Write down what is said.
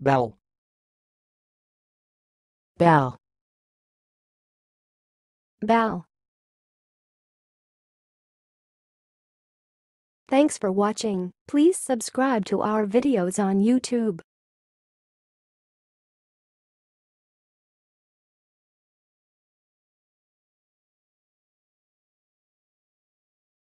bell bell bell. Thanks for watching. Please subscribe to our videos on YouTube.